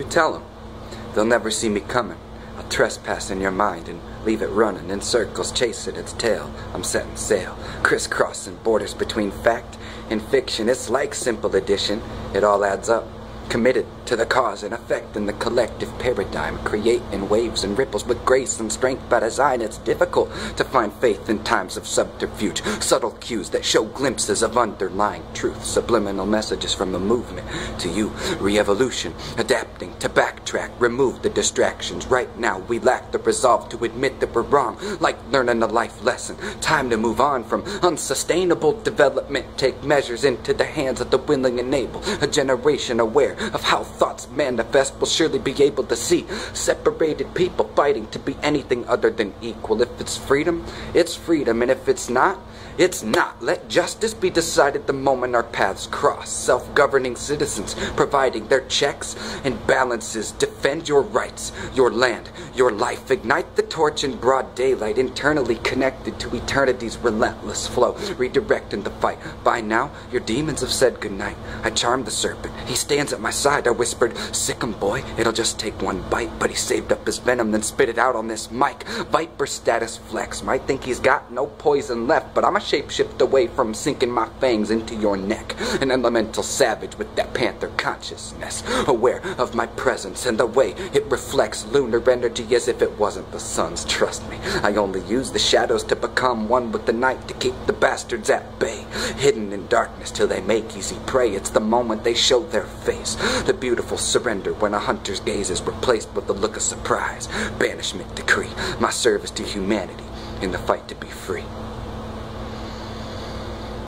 You tell them. They'll never see me coming. I'll trespass in your mind and leave it running in circles, chasing its tail. I'm setting sail, crisscrossing borders between fact and fiction. It's like simple addition. It all adds up committed to the cause and effect in the collective paradigm, creating waves and ripples with grace and strength by design. It's difficult to find faith in times of subterfuge, subtle cues that show glimpses of underlying truth, subliminal messages from the movement to you, re-evolution, adapting to backtrack, remove the distractions. Right now, we lack the resolve to admit that we're wrong, like learning a life lesson. Time to move on from unsustainable development, take measures into the hands of the willing and able, a generation aware of how thoughts manifest will surely be able to see separated people fighting to be anything other than equal. If it's freedom, it's freedom, and if it's not, it's not. Let justice be decided the moment our paths cross. Self governing citizens providing their checks and balances. Defend your rights, your land, your life. Ignite the torch in broad daylight, internally connected to eternity's relentless flow. Redirecting the fight. By now, your demons have said goodnight. I charmed the serpent. He stands at side. I whispered, Sic him, boy. It'll just take one bite. But he saved up his venom, then spit it out on this mic. Viper status flex. Might think he's got no poison left, but I'm a shapeshift away from sinking my fangs into your neck. An elemental savage with that panther consciousness, aware of my presence and the way it reflects lunar energy as if it wasn't the sun's. Trust me, I only use the shadows to become one with the night to keep the bastards at bay, hidden in darkness till they make easy prey. It's the moment they show their face, the beautiful surrender when a hunter's gaze is replaced with a look of surprise. Banishment decree, my service to humanity in the fight to be free.